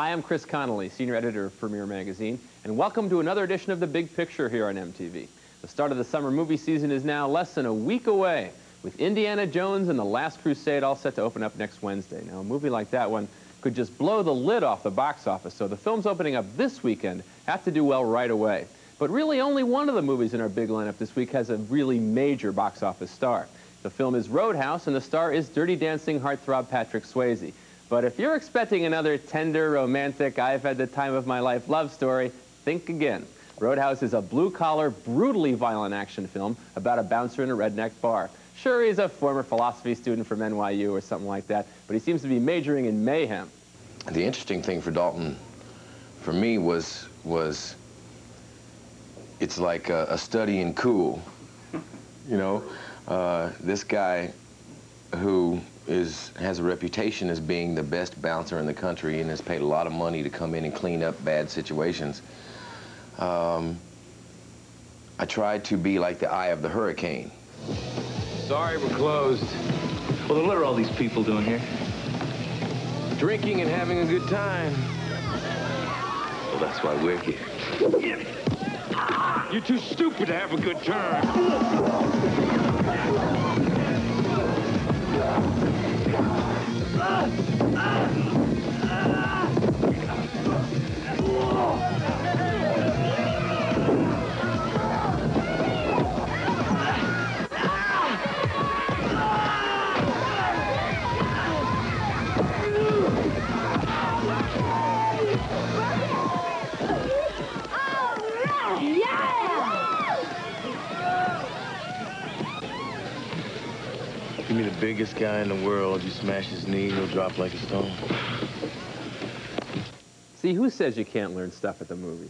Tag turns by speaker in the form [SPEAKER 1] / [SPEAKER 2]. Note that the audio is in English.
[SPEAKER 1] Hi, I'm Chris Connelly, senior editor of Premiere Magazine, and welcome to another edition of The Big Picture here on MTV. The start of the summer movie season is now less than a week away, with Indiana Jones and The Last Crusade all set to open up next Wednesday. Now, a movie like that one could just blow the lid off the box office, so the films opening up this weekend have to do well right away. But really, only one of the movies in our big lineup this week has a really major box office star. The film is Roadhouse, and the star is Dirty Dancing heartthrob Patrick Swayze. But if you're expecting another tender, romantic, I've had the time of my life love story, think again. Roadhouse is a blue-collar, brutally violent action film about a bouncer in a redneck bar. Sure, he's a former philosophy student from NYU or something like that, but he seems to be majoring in mayhem.
[SPEAKER 2] The interesting thing for Dalton, for me, was, was it's like a, a study in cool. You know, uh, this guy who is has a reputation as being the best bouncer in the country and has paid a lot of money to come in and clean up bad situations. Um, I tried to be like the eye of the hurricane.
[SPEAKER 3] Sorry, we're closed.
[SPEAKER 4] Well, then what are all these people doing here?
[SPEAKER 3] Drinking and having a good time.
[SPEAKER 4] Well, that's why we're here.
[SPEAKER 3] You're too stupid to have a good time.
[SPEAKER 4] 啊啊 Give me the biggest guy in the world. You smash his knee, he'll drop like a stone.
[SPEAKER 1] See, who says you can't learn stuff at the movies?